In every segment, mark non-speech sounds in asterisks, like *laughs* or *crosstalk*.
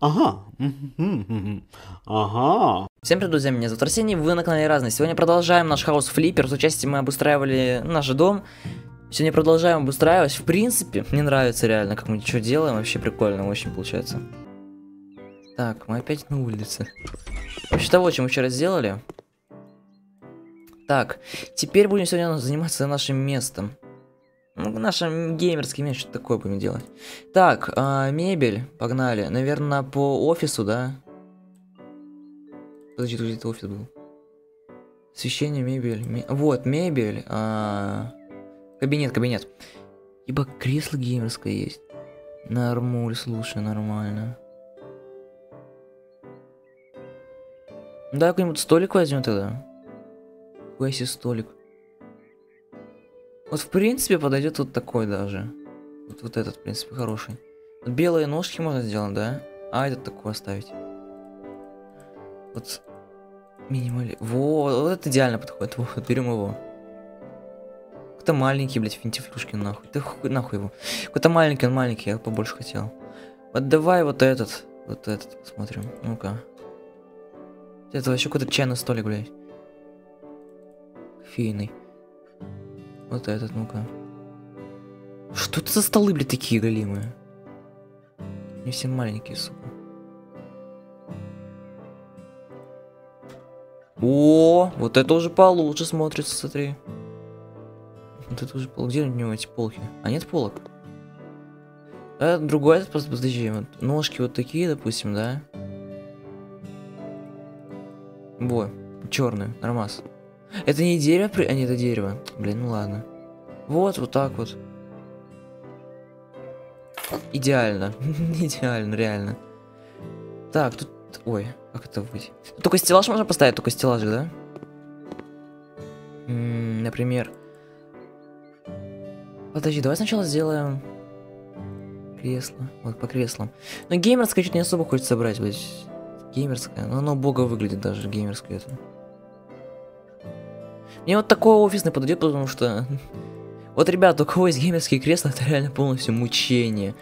Ага. Ага. Всем привет, друзья, меня зовут Арсений, вы на канале Разный. Сегодня продолжаем наш хаус флиппер, с участием мы обустраивали наш дом. Сегодня продолжаем обустраивать, в принципе, мне нравится реально, как мы что делаем, вообще прикольно, очень получается. Так, мы опять на улице. Вообще того, чем мы вчера сделали. Так, теперь будем сегодня заниматься нашим местом. Ну, нашим геймерским местом, что такое будем делать. Так, а, мебель, погнали. Наверное, по офису, да? Подожди, тут где-то офис был. Освещение, мебель. ме- Вот, мебель. а, Кабинет, кабинет. Ибо кресло геймерское есть. Нормуль, слушай, нормально. Да, какой-нибудь столик возьмем тогда. Какой столик. Вот в принципе подойдет вот такой даже. Вот, вот этот, в принципе, хороший. Вот белые ножки можно сделать, да? А этот такой оставить. Вот минимали. Во, вот это идеально подходит. Вот, берем его. Какой-то маленький, блядь, финтифлюшки нахуй. Да хуй нахуй его. Какой-то маленький, он маленький, я побольше хотел. Вот давай вот этот. Вот этот посмотрим. Ну-ка. Это вообще какой-то чайный столик, блядь. Кофейный. Вот этот, ну-ка. Что это за столы, блядь, такие голимые? Не все маленькие, сука. О, вот это уже получше смотрится, смотри. Вот это уже пол. Где у него эти полки? А нет полок? А другой, этот просто подожди, вот ножки вот такие, допустим, да? Во, черный, нормас. Это не дерево, при- а не это дерево. Блин, ну ладно. Вот, вот так вот. Идеально. *laughs* Идеально, реально. Так, тут... Ой, как это быть? Только стеллаж можно поставить, только стеллаж, да? М, например... Подожди, давай сначала сделаем... Кресло. Вот по креслам. Но геймерское что-то не особо хочется брать, блядь. Геймерское. Но оно бога выглядит даже, геймерское это. Мне вот такой офисный подойдет, потому что... *laughs* Вот, ребята, у кого есть геймерские кресла, это реально полностью мучение.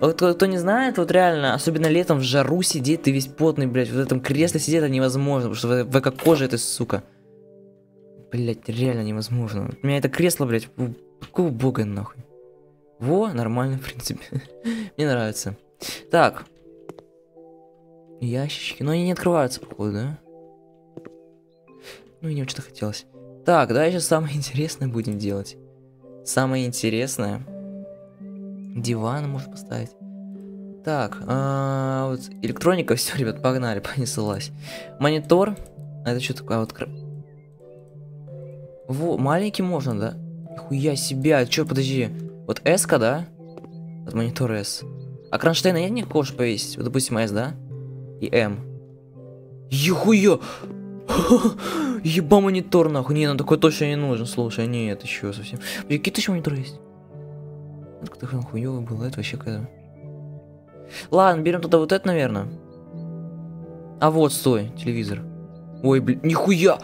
Вот кто, кто не знает, вот реально, особенно летом в жару сидеть, ты весь потный, блядь, в этом кресле сидеть это невозможно, потому что в, в кожа это, сука. Блядь, реально невозможно. У меня это кресло, блядь, какого бога нахуй. Во, нормально, в принципе. *laughs* Мне нравится. Так. Ящички. Но они не открываются, походу, да? Ну, мне что-то хотелось. Так, сейчас самое интересное будем делать. Самое интересное. Диван можно поставить. Так, а, вот электроника, *laughs* все, ребят, погнали, *laughs* понеслась. Монитор. А это что такое? Вот кра- Во, маленький можно, да? Нихуя себе, а чё, подожди. Вот S, да? Вот монитор S. А кронштейна нет никакого же повесить? Вот, допустим, S, да? И M. Ехуя! *laughs* Еба монитор, нахуй. Не, ну такой точно не нужен, слушай. Нет, еще совсем. Какие-то еще мониторы есть. Как-то хрен хуёвый был, это вообще когда. Ладно, берем тогда вот это, наверное. А вот, стой, телевизор. Ой, блин, нихуя!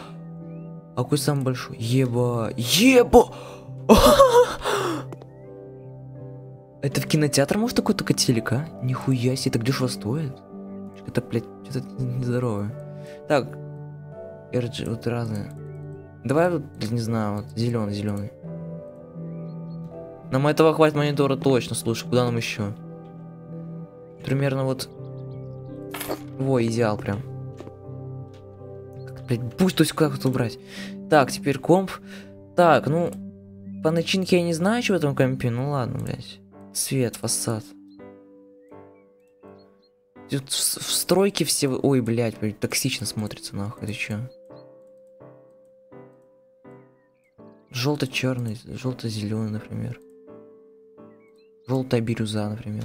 А какой самый большой? Еба! Еба! *laughs* Это в кинотеатр может такой только телек, а? Нихуя себе, так дешево стоит. Это, блядь, что-то нездоровое. Так, RG, вот разные. Давай вот, не знаю, вот зеленый, зеленый. Нам этого хватит монитора точно, слушай, куда нам еще? Примерно вот. Во, идеал прям. Как, пусть то есть как это убрать. Так, теперь комп. Так, ну, по начинке я не знаю, что в этом компе, ну ладно, блядь. Цвет, фасад. Тут в в стройке все... Ой, блядь, блядь, токсично смотрится, нахуй, ты чё? Желто-черный, желто-зеленый, например. Желтая бирюза, например.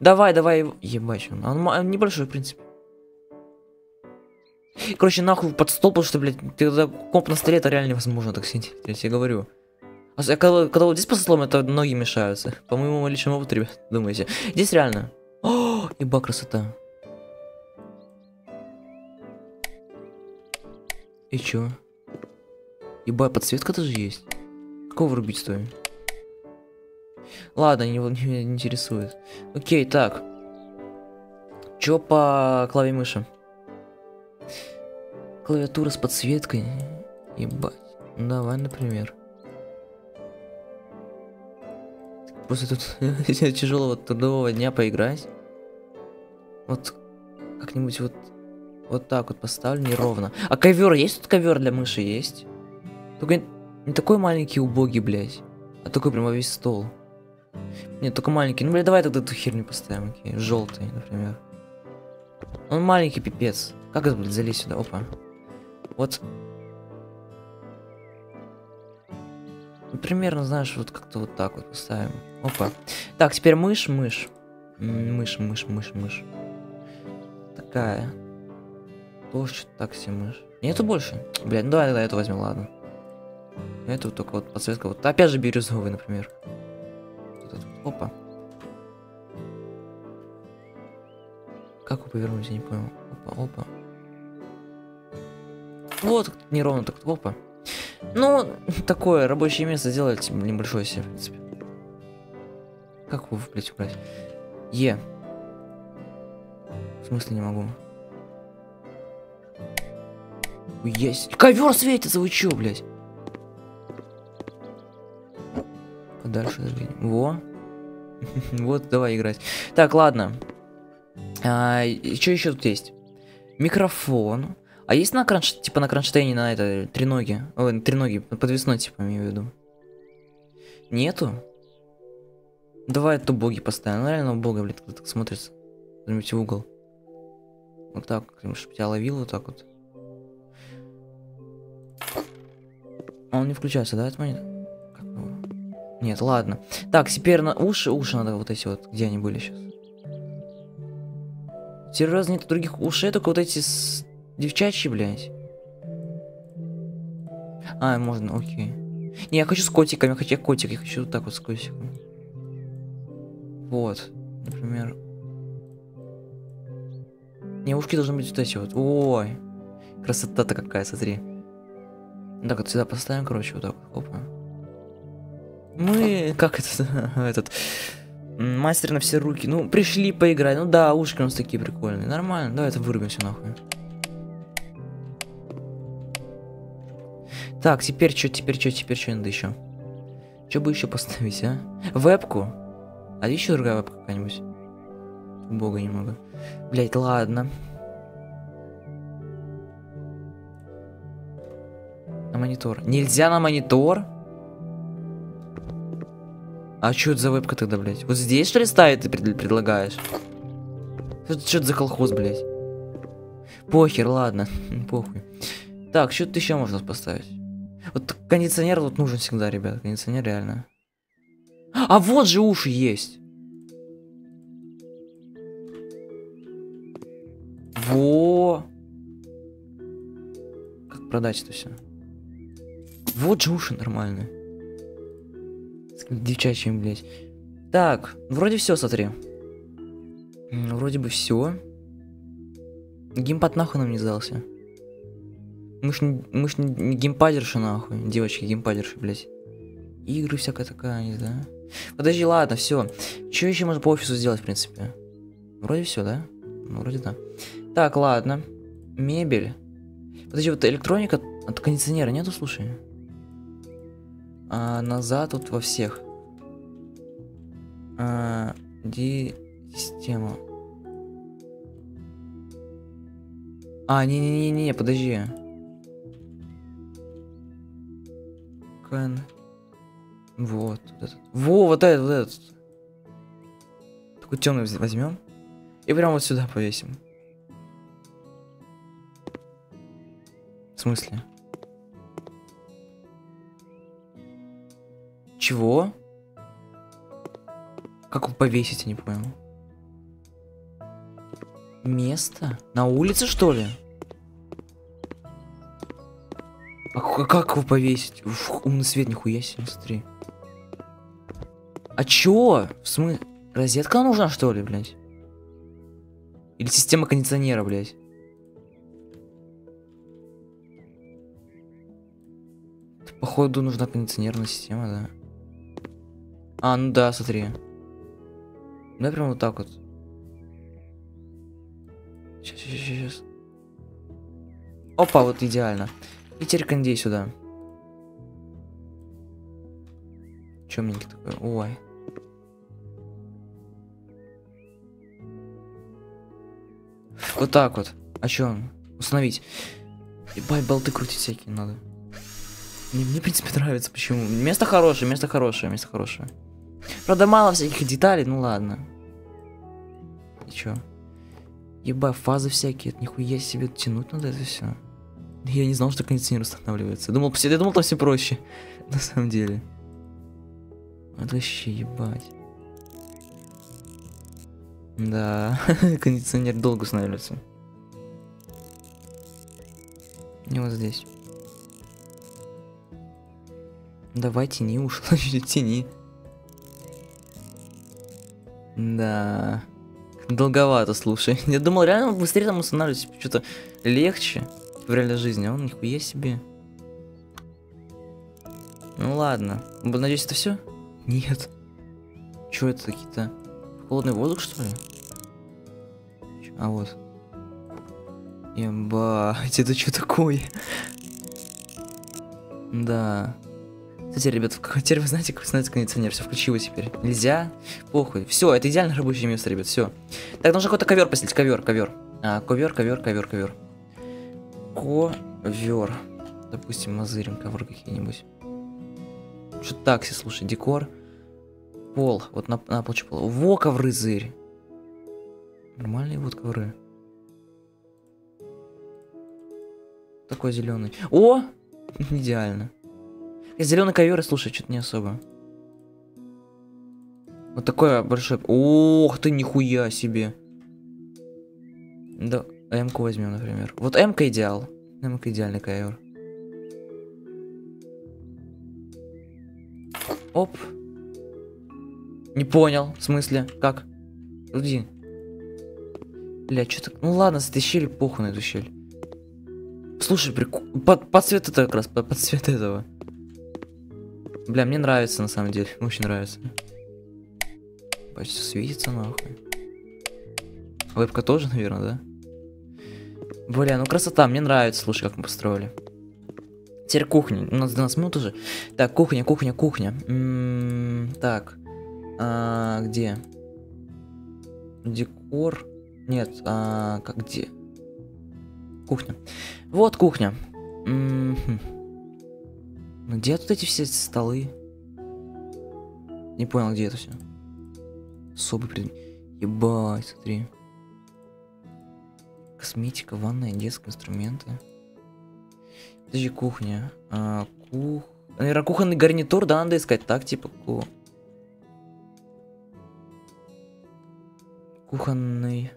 Давай, давай, ебать, он, он ма- небольшой, в принципе. Короче, нахуй под стол, потому что, блядь, ты комп на столе, это реально невозможно так сидеть, я тебе говорю. А а когда, когда вот здесь под столом, это ноги мешаются. По моему личному опыту, ребят, думаете. Здесь реально. О, еба красота. И чё? Еба, подсветка тоже есть. Какого врубить стоит? Ладно, не, не, не интересует. Окей, так. Чё по клаве мыши? Клавиатура с подсветкой. Ебать. Давай, например. После тут *laughs* тяжелого трудового дня поиграть. Вот как-нибудь вот вот так вот поставлю неровно. А ковер есть тут ковер для мыши есть? Только не такой маленький убогий, блядь. А такой прямо весь стол. Нет, только маленький. Ну, блядь, давай тогда эту херню поставим, окей. Желтый, например. Он маленький пипец. Как это, блядь, залезть сюда? Опа. Вот. Ну, примерно, знаешь, вот как-то вот так вот поставим. Опа. Так, теперь мышь, мышь. Мышь, мышь, мышь, мышь. Такая. Тоже что-то так себе мышь. Нету больше? Блядь, ну давай тогда эту возьмем, ладно. Эту только вот подсветка. Вот опять же бирюзовый, например. Вот этот. Опа. Как его повернуть, я не понял. Опа, опа. Вот, неровно так, опа. Ну, такое рабочее место сделать небольшое себе, в принципе. Как его, блядь, убрать? Е. В смысле не могу? Есть. Ковер светится, вы чё, блядь? Двигай. Во. *laughs* вот, давай играть. Так, ладно. А, что еще тут есть? Микрофон. А есть на кронш... типа на кронштейне на это треноги? Ой, треноги, подвесной, типа, имею в виду. Нету? Давай эту боги поставим. Ну, реально бога, блядь, когда так смотрится. Возьмите в угол. Вот так, чтобы тебя ловил вот так вот. А он не включается, да, этот монет? Нет, ладно. Так, теперь на уши, уши надо вот эти вот, где они были сейчас. Серьезно, нет других ушей, только вот эти с... девчачьи, блядь. А, можно, окей. Не, я хочу с котиками, я хочу котик, я хочу вот так вот с котиком. Вот, например. Не, ушки должны быть вот эти вот. Ой, красота-то какая, смотри. Так, вот сюда поставим, короче, вот так. Опа. Мы, как это, *laughs* этот, мастер на все руки. Ну, пришли поиграть. Ну да, ушки у нас такие прикольные. Нормально, давай это вырубим все нахуй. Так, теперь что, теперь что, теперь что надо еще? Что бы еще поставить, а? Вебку? А еще другая вебка какая-нибудь? Бога немного. Блять, ладно. На монитор. Нельзя на монитор? А что это за вебка тогда, блядь? Вот здесь, что ли, ставить ты пред предлагаешь? Что это за колхоз, блядь? Похер, ладно, *laughs* похуй. Так, что тут еще можно поставить? Вот кондиционер тут нужен всегда, ребят. Кондиционер реально. А вот же уши есть. Во. Как продать это все? Вот же уши нормальные. С девчачьими, блядь. Так, вроде все, смотри. Вроде бы все. Геймпад нахуй нам не сдался. Мы ж, не, мы ж не геймпадерши нахуй. Девочки геймпадерши, блядь. Игры всякая такая, да? Подожди, ладно, все. Что еще можно по офису сделать, в принципе? Вроде все, да? Ну, вроде да. Так, ладно. Мебель. Подожди, вот электроника от кондиционера нету, слушай? А, назад вот во всех. А, ди система. А, не-не-не-не, подожди. Кен. Вот, вот этот. Во, вот этот, вот этот. Такой темный возьмем. И прям вот сюда повесим. В смысле? Чего? Как его повесить, я не понял. Место? На улице, что ли? А как его повесить? Уф, умный свет, нихуя себе, смотри. А чё? В смысле? Розетка нужна, что ли, блядь? Или система кондиционера, блядь? Походу нужна кондиционерная система, да. А, ну да, смотри. Да, прям вот так вот. Сейчас, сейчас, сейчас. Опа, вот идеально. И теперь кондей сюда. Чёмненький такой. Ой. Вот так вот. А чё? Установить. Ебать, болты крутить всякие надо. Мне, мне, в принципе, нравится, почему. Место хорошее, место хорошее, место хорошее. Правда, мало всяких деталей, ну ладно. И чё? Ебать, фазы всякие, это нихуя себе тянуть надо это все. Я не знал, что кондиционер устанавливается. Думал, я думал, там все проще. *laughs* На самом деле. Это вообще ебать. Да, *laughs* кондиционер долго устанавливается. И вот здесь. Давай, тяни уж, *laughs* тяни. Да. Долговато, слушай. *laughs* Я думал, реально быстрее там устанавливать, что-то легче в реальной жизни, а он нихуя себе. Ну ладно. Надеюсь, это все? Нет. Чё это какие-то? Холодный воздух, что ли? А вот. Ебать, *laughs* это что такое? *laughs* Да. Кстати, ребят, теперь вы знаете, как установить кондиционер. Все включилось теперь. Нельзя? Похуй. Все, это идеально рабочее место, ребят. Все. Так, нужно какой-то ковер постелить. Ковер, ковер. А, ковер, ковер, ковер, ковер. Ковер. Допустим, мазырим ковры какие-нибудь. Что такси, слушай, декор. Пол. Вот на, на площадь пола. Во, ковры зырь. Нормальные вот ковры. Такой зеленый. О! *laughs* Идеально. Зеленый ковер, слушай, что-то не особо. Вот такое большое. Ох ты, нихуя себе. Да, М-ку возьмем, например. Вот М-ка идеал. М-ка идеальный ковер. Оп. Не понял, в смысле, как? Подожди. Бля, что то Ну ладно, с этой щели похуй на эту щель. Слушай, прикол. Под, под цвет это как раз, под, под цвет этого. Бля, мне нравится на самом деле. Очень нравится. Почти светится нахуй. Вебка тоже, наверное, да? Бля, ну красота, мне нравится, слушай, как мы построили. Теперь кухня. У нас 12 минут уже. Так, кухня, кухня, кухня. М, так. А, где? Декор. Нет, а, как где? Кухня. Вот кухня. Где тут эти все столы? Не понял, где это все. Особый предмет. Ебать, смотри. Косметика, ванная, детские инструменты. Подожди, кухня. А, кух... Наверное, кухонный гарнитур, да, надо искать. Так, типа, ку... Кухонный...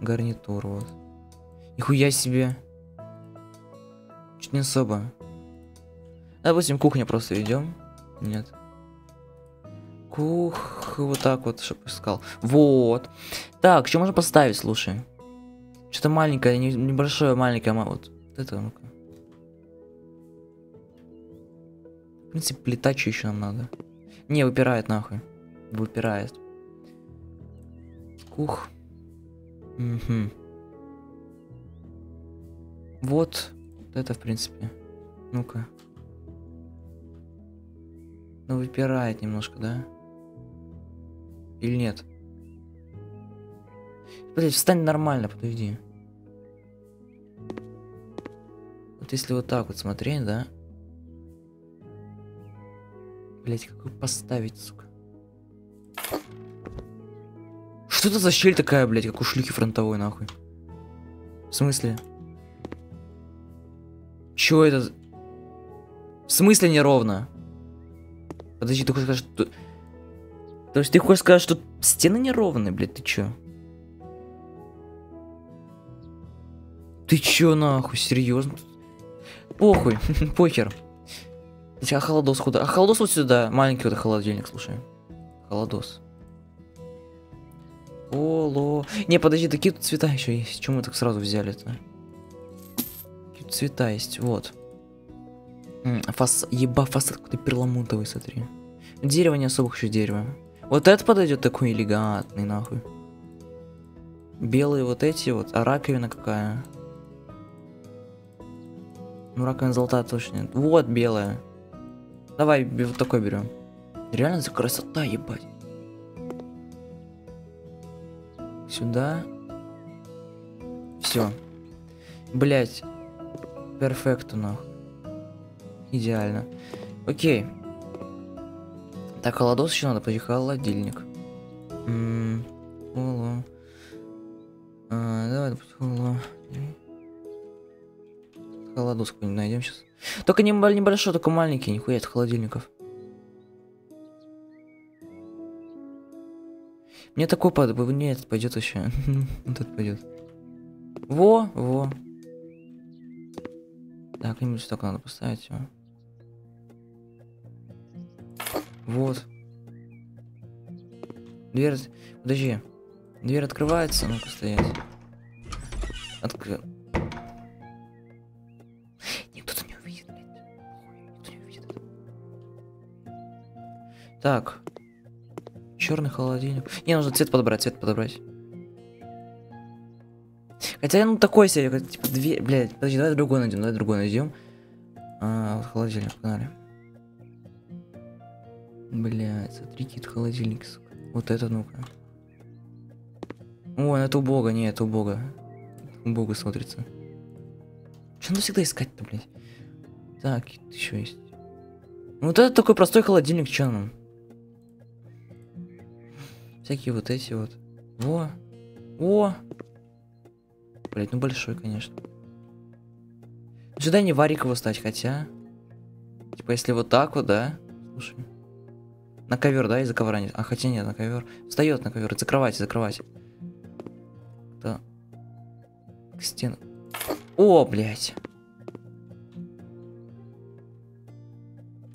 Гарнитур, вот. Нихуя себе. Не особо. Допустим, кухня просто идем. Нет. Кух... Вот так вот, чтобы искал. Вот. Так, что можно поставить, слушай? Что-то маленькое, не- небольшое, маленькое, ма- вот это, ну-ка. В принципе, плита, что еще нам надо? Не, выпирает нахуй. Выпирает. Кух. Мгм. Вот. Вот это, в принципе. Ну-ка. Ну, выпирает немножко, да? Или нет? Блять, встань нормально, подожди. Вот если вот так вот смотреть, да? Блять, какой поставить, сука? Что это за щель такая, блять, как у шлюхи фронтовой, нахуй? В смысле? Чё это? В смысле неровно? Подожди, ты хочешь сказать, что... То есть ты хочешь сказать, что стены неровные, блядь, ты чё? Ты чё, нахуй, серьезно? Похуй, *laughs* похер. А холодос куда? А холодос вот сюда, маленький вот холодильник, слушай. Холодос. Поло... Не, подожди, такие тут цвета еще есть. Чему мы так сразу взяли-то? Цвета есть, вот. Фас... Еба, фасад какой-то перламутровый, смотри. Дерево не особо хочу дерево. Вот это подойдет такой элегантный, нахуй. Белые вот эти вот. А раковина какая? Ну, раковина золотая точно нет. Вот белая. Давай вот такой берем. Реально за красота, ебать. Сюда. Все. Блять. Перфекту нахуй. Идеально. Окей. Так, холодос еще надо, подожди, холодильник. М, Холо. А, давай, допустим, холо. Холодос какой-нибудь найдем сейчас. Только не, небольшой, только маленький, нихуя это холодильников. Мне такой под... Нет, пойдет еще. Этот пойдет. *laughs* Во, во. Так, где-нибудь только надо поставить его. Вот. Дверь... Подожди. Дверь открывается, ну-ка стоять. Откры... Никто-то не увидит, блядь. Никто не увидит. Так. Черный холодильник. Не, нужно цвет подобрать, цвет подобрать. Хотя, ну, такой себе, типа, две... Блядь, подожди, давай другой найдем, давай другой найдем. А, вот холодильник, погнали. Блядь, смотри, какие холодильники, сука. Вот этот, ну-ка. О, это убого, не, это убого. Убого смотрится. Че надо всегда искать-то, блядь? Так, еще есть. Вот это такой простой холодильник, че нам? Всякие вот эти вот. Во. О! Блять, ну большой, конечно. Сюда не варик его стать, хотя. Типа, если вот так вот, да? Слушай. На ковер, да, из-за ковра не. А хотя нет, на ковер. Встает на ковер, за кровать, за кровать. Да. К стену. О, блядь.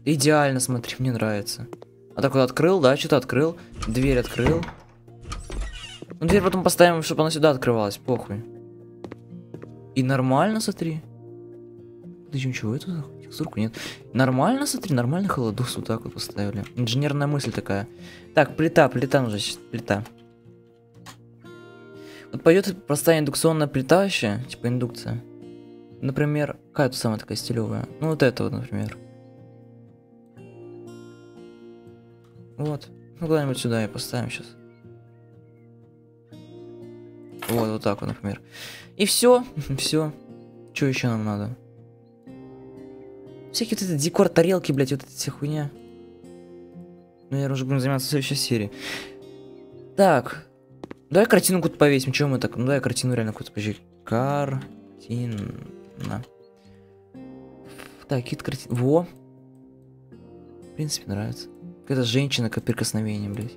Идеально, смотри, мне нравится. А так вот открыл, да, что-то открыл. Дверь открыл. Ну, дверь потом поставим, чтобы она сюда открывалась, похуй. И нормально, смотри. Подожди, чего это за текстурку нет? Нормально, смотри, нормальный холодос вот так вот поставили. Инженерная мысль такая. Так, плита, плита сейчас, плита. Вот пойдет простая индукционная плита вообще, типа индукция. Например, какая тут самая такая стилевая? Ну вот это вот, например. Вот. Ну куда-нибудь сюда и поставим сейчас. Вот, вот так вот, например. И все, *laughs* все. Что еще нам надо? Всякие вот эти декор, тарелки, блядь, вот эти вся хуйня. Наверное, уже будем заниматься следующей серии. Так. Давай картину какую-то повесим. Чего мы так? Ну давай картину реально какую-то позже. Картина. Так, какие-то картины. Во. В принципе, нравится. Какая-то женщина, как прикосновение, блядь.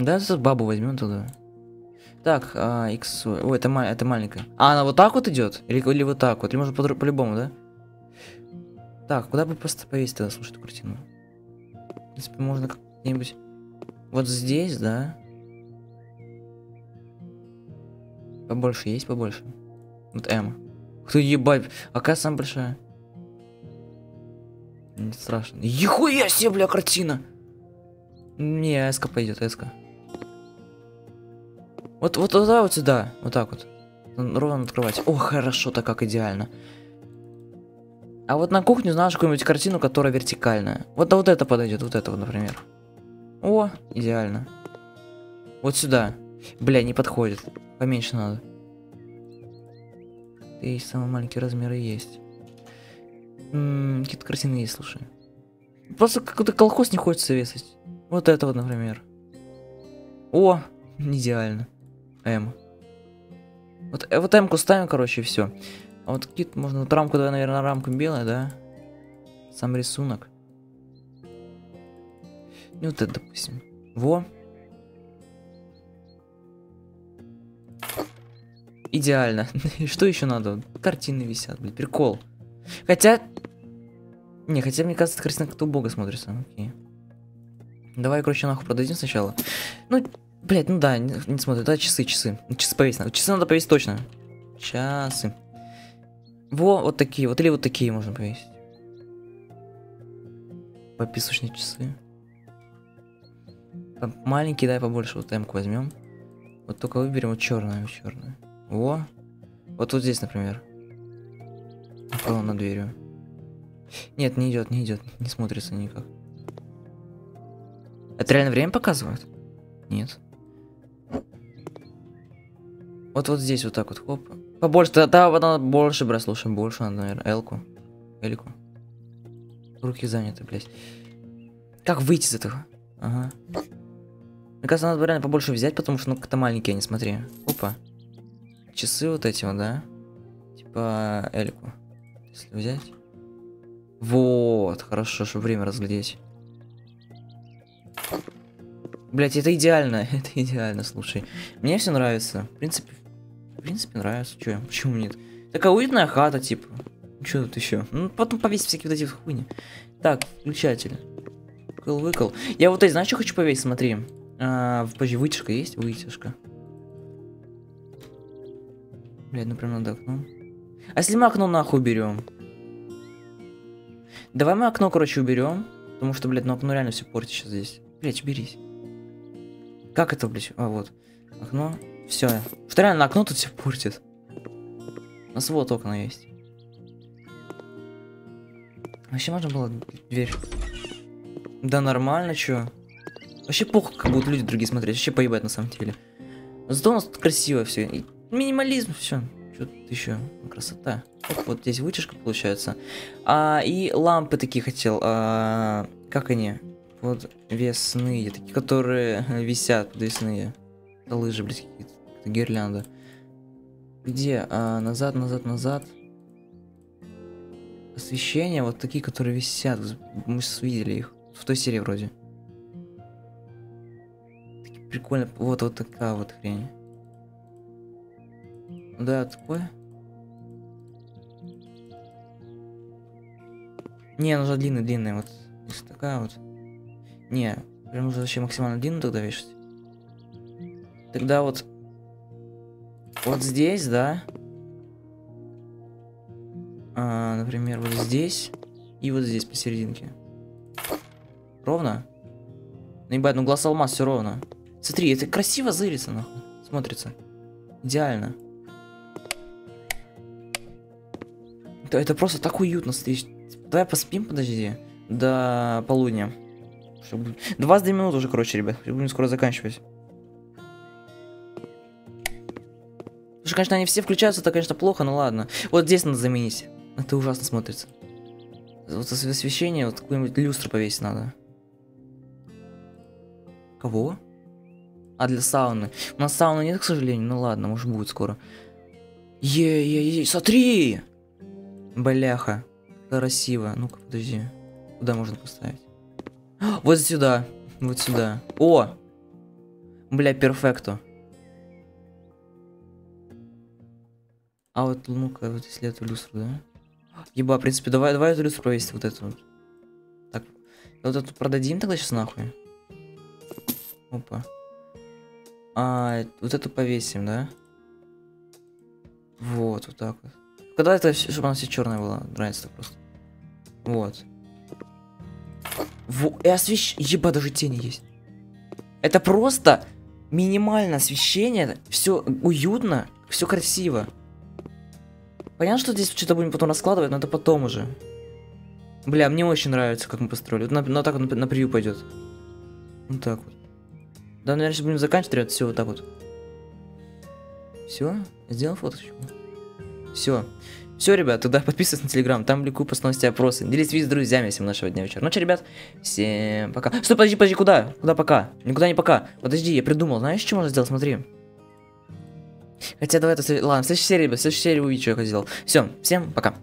Да, бабу возьмем туда. Так, а, X. Ой, это, это маленькая. А, она вот так вот идет? Или, или вот так вот? Или можно по- по-любому, да? Так, куда бы просто повесить тогда, слушай, эту картину? В принципе, можно как-нибудь... Вот здесь, да? Побольше есть, побольше. Вот М. Кто ебать? А какая самая большая? Не страшно. Ехуя себе, бля, картина! Не, эска пойдет, эска. Вот, вот туда, вот сюда. Вот так вот. Ровно открывать. О, хорошо-то как идеально. А вот на кухню знаешь какую-нибудь картину, которая вертикальная. Вот, вот это подойдет, вот это вот, например. О, идеально. Вот сюда. Бля, не подходит. Поменьше надо. Есть самые маленькие размеры есть. М, Какие-то картины есть, слушай. Просто какой-то колхоз не хочется весить. Вот это вот, например. О, *laughs* идеально. М. Вот, э, вот М-ку ставим, короче, и все. А вот какие-то можно... Вот рамку, давай, наверное, рамка белая, да? Сам рисунок. Ну, вот это, допустим. Во. Идеально. *laughs* Что еще надо? Картины висят, блин, прикол. Хотя... Не, хотя мне кажется, картина как-то убого смотрится. Окей. Давай, короче, нахуй продадим сначала. Ну, блядь, ну да, не, не смотрю. Да, часы, часы. Часы повесить надо. Часы надо повесить точно. Часы. Во, вот такие. Вот или вот такие можно повесить. Песочные часы. Маленький, дай побольше, вот М возьмем. Вот только выберем вот черную, черную. Во. Вот вот здесь, например. Около над дверью. Нет, не идет, не идет, не смотрится никак. Это реально время показывает? Нет. Вот вот здесь вот так вот, хоп. Побольше, да, да, вот надо больше брать, слушай, больше надо, наверное, Элку. Элику. Руки заняты, блядь. Как выйти из этого? Ага. Мне кажется, надо реально побольше взять, потому что, ну, как-то маленькие, не смотри. Опа. Часы вот эти вот, да? Типа Элику. Если взять. Вот, хорошо, чтобы время разглядеть. Блять, это идеально, *laughs* это идеально, слушай. Мне все нравится. В принципе, в принципе, нравится. Че, почему нет? Такая уютная хата, типа. Что тут еще? Ну, потом повесить всякие вот эти хуйни. Так, включатель. Выкл-выкл. Я вот эти, знаешь, что хочу повесить? Смотри. А, подожди, вытяжка есть? Вытяжка. Блядь, ну прям над окном. А если мы окно нахуй уберем? Давай мы окно, короче, уберем. Потому что, блядь, ну окно реально все портит сейчас здесь. Блядь, уберись. Как это, блядь? А, вот. Окно. Все. Что реально окно тут все портит. У нас вот окна есть. Вообще можно было дверь. Да нормально, чё. Вообще похуй, как будут люди другие смотреть. Вообще поебать на самом деле. Зато у нас тут красиво все. Минимализм, все. Что тут еще? Красота. Оп, вот здесь вытяжка получается. А, и лампы такие хотел. А, как они? Вот весные, такие, которые *laughs* висят, весные. Это лыжи, блядь, какие-то. Гирлянда. Где? А, назад, назад, назад. Освещение, вот такие, которые висят. Мы видели их. В той серии вроде. Такие прикольно. Вот, вот такая вот хрень. Да, такое. Не, нужно длинный, длинный, вот. Такая вот. Не, прям нужно вообще максимально длинную тогда вешать. Тогда вот... Вот здесь, да? А, например, вот здесь. И вот здесь посерединке. Ровно? Ну ебать, ну глаз алмаз все ровно. Смотри, это красиво зырится, нахуй. Смотрится. Идеально. Да это просто так уютно, смотри. Давай поспим, подожди. До полудня. Чтобы... 22 минуты уже, короче, ребят. Будем скоро заканчивать. Слушай, конечно, они все включаются, это, конечно, плохо, но ладно. Вот здесь надо заменить. Это ужасно смотрится. Вот освещение, вот какую-нибудь люстру повесить надо. Кого? А для сауны. У нас сауны нет, к сожалению. Ну ладно, может будет скоро. Е-е-е, смотри! Бляха. Красиво. Ну-ка, подожди. Куда можно поставить? Вот сюда. Вот сюда. О! Бля, перфекто. А вот, ну-ка, вот если эту люстру, да? Еба, в принципе, давай, давай эту люстру повесить, вот эту. Так, вот эту продадим тогда сейчас нахуй. Опа. А, вот эту повесим, да? Вот, вот так вот. Когда это, чтобы она все черная была, нравится просто. Вот. Во, и освещение, еба, даже тени есть. Это просто минимальное освещение, все уютно, все красиво. Понятно, что здесь что-то будем потом раскладывать, но это потом уже. Бля, мне очень нравится, как мы построили. Вот на, на так на, на превью пойдет. Вот так вот. Да, наверное, сейчас будем заканчивать, ребят, все вот так вот. Все, сделал фоточку. Все. Все, ребят, тогда подписывайтесь на телеграм, там ликую пост опросы. Делитесь видео с друзьями всем нашего дня вечера. Ну что, ребят, всем пока. Стой, подожди, подожди, куда? Куда пока? Никуда не пока. Подожди, я придумал, знаешь, что можно сделать? Смотри. Хотя давай это... Ладно, в следующей серии, в следующей серии увидите, что я сделал. Все, всем пока.